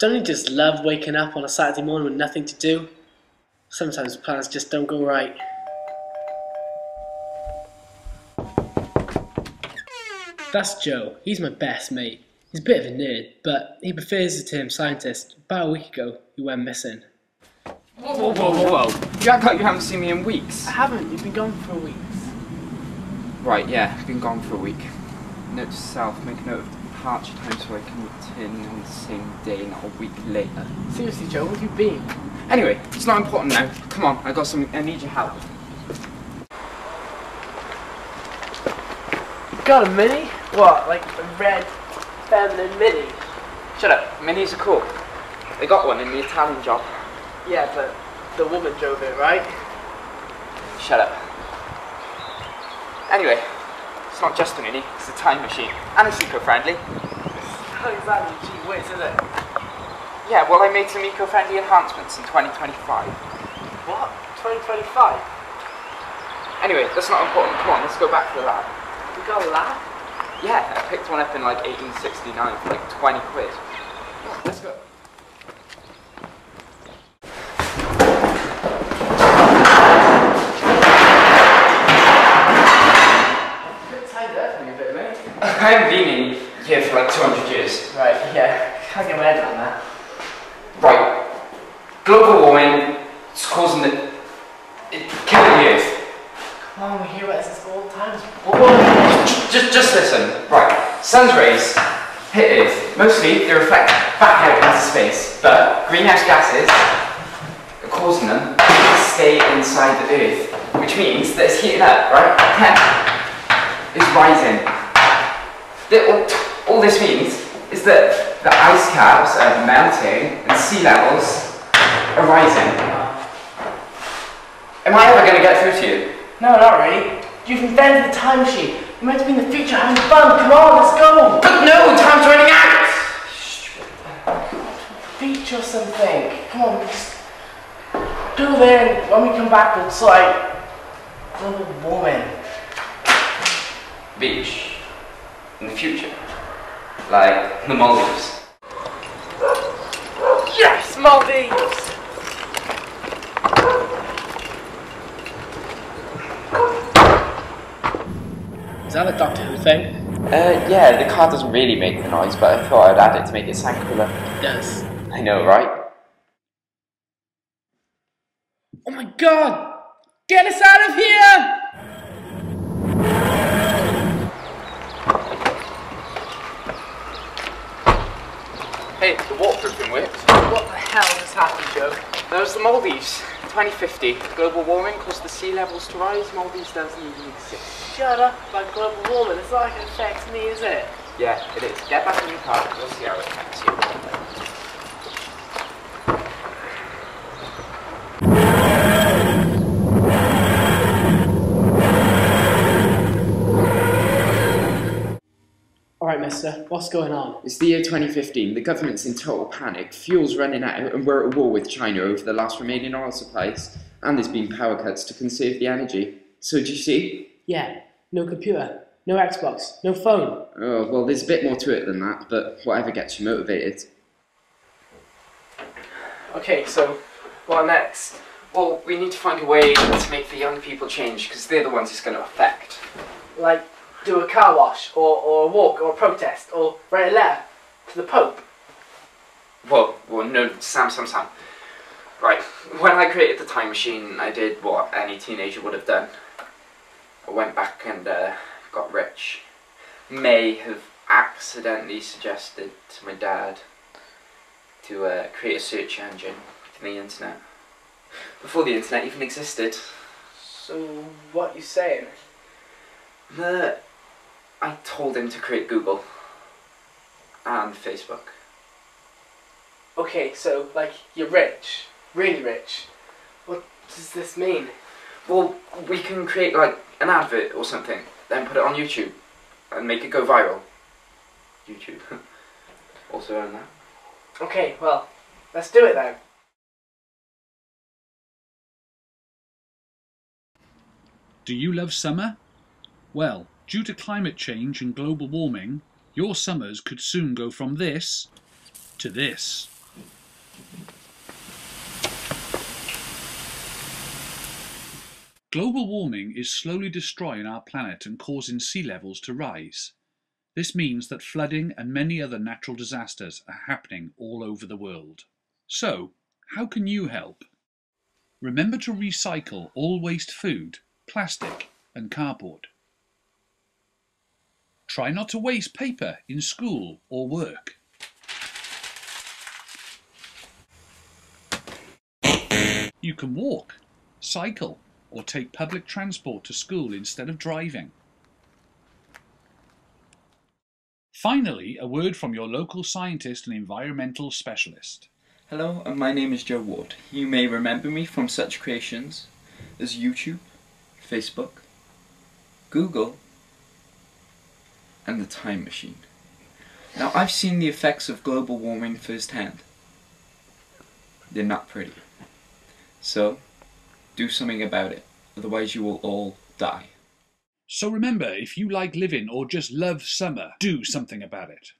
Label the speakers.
Speaker 1: Don't you just love waking up on a Saturday morning with nothing to do? Sometimes plans just don't go right. That's Joe. He's my best mate. He's a bit of a nerd, but he prefers the term scientist. About a week ago, he went missing.
Speaker 2: Whoa, whoa, whoa, whoa, whoa. You act like you haven't seen me in weeks.
Speaker 1: I haven't. You've been gone for weeks.
Speaker 2: Right, yeah, I've been gone for a week. Note to self, make a note of departure time so I can return on the same day, not a week later.
Speaker 1: Seriously, Joe, where have you been?
Speaker 2: Anyway, it's not important now. Come on, I got some. I need your help.
Speaker 1: Got a mini? What, like a red feminine mini?
Speaker 2: Shut up. Minis are cool. They got one in the Italian job.
Speaker 1: Yeah, but the woman drove it, right?
Speaker 2: Shut up. Anyway, it's not just a mini, it's a time machine. And it's eco-friendly.
Speaker 1: Not exactly gee whiz, is it?
Speaker 2: Yeah, well, I made some eco-friendly enhancements in 2025.
Speaker 1: What? 2025?
Speaker 2: Anyway, that's not important. Come on, let's go back to the lab.
Speaker 1: We got a lab?
Speaker 2: Yeah, I picked one up in like 1869 for like 20 quid. Let's go. Haven't been in here for like 200 years.
Speaker 1: Right, yeah. Can't get my head around that.
Speaker 2: Right. Global warming is causing the. It, killing the earth.
Speaker 1: Come on, we hear about this all the time.
Speaker 2: Just, just listen. Right. Sun's rays hit Earth. Mostly they reflect back out into space, but greenhouse gases are causing them to stay inside the Earth, which means that it's heating up, right? Temp is rising. The- all, this means is that the ice caps are melting and sea levels are rising. Am I ever going to get through to you?
Speaker 1: No, not really. You've invented a time machine. You're meant to be in the future having fun. Come on, let's go.
Speaker 2: But no, time's running out!
Speaker 1: Beach or something. Come on, just go there and when we come back we'll sort global warming.
Speaker 2: beach in the future, like the Maldives.
Speaker 1: Yes, Maldives! Is that a Doctor Who thing?
Speaker 2: Uh, yeah, the car doesn't really make the noise, but I thought I'd add it to make it sound cooler.
Speaker 1: It does.
Speaker 2: I know, right?
Speaker 1: Oh my god! Get us out of here!
Speaker 2: Hey, the waterproofing worked.
Speaker 1: What the hell just happened, Joe?
Speaker 2: Was the Maldives, 2050. Global warming caused the sea levels to rise. Maldives doesn't even exist.
Speaker 1: Shut up about global warming. It's not like it affects me, is it?
Speaker 2: Yeah, it is. Get back in your car. We'll see how it affects you.
Speaker 1: Alright, mister, what's going on?
Speaker 2: It's the year 2015. The government's in total panic. Fuel's running out, and we're at war with China over the last remaining oil supplies. And there's been power cuts to conserve the energy. So, do you see?
Speaker 1: Yeah, no computer, no Xbox, no phone.
Speaker 2: Oh, well, there's a bit more to it than that, but whatever gets you motivated.
Speaker 1: Okay, so what next?
Speaker 2: Well, we need to find a way to make the young people change, because they're the ones it's going to affect.
Speaker 1: Like, do a car wash, or, or a walk, or a protest, or write a letter to the Pope?
Speaker 2: Well, well, no, Sam, Sam, Sam. Right, when I created the time machine, I did what any teenager would have done. I went back and uh, got rich. May have accidentally suggested to my dad to uh, create a search engine for the internet. Before the internet even existed.
Speaker 1: So, what are you saying?
Speaker 2: Uh, I told him to create Google and Facebook.
Speaker 1: Okay, so, like, you're rich, really rich. What does this mean?
Speaker 2: Well, we can create like an advert or something, then put it on YouTube and make it go viral. YouTube. also earn that.
Speaker 1: Okay, well, let's do it then.
Speaker 3: Do you love summer? Well, Due to climate change and global warming, your summers could soon go from this to this. Global warming is slowly destroying our planet and causing sea levels to rise. This means that flooding and many other natural disasters are happening all over the world. So, how can you help? Remember to recycle all waste food, plastic and cardboard. Try not to waste paper in school or work. You can walk, cycle or take public transport to school instead of driving. Finally, a word from your local scientist and environmental specialist.
Speaker 2: Hello, uh, my name is Joe Ward. You may remember me from such creations as YouTube, Facebook, Google, and the Time Machine. Now, I've seen the effects of global warming firsthand. They're not pretty. So, do something about it, otherwise you will all die.
Speaker 3: So remember, if you like living or just love summer, do something about it.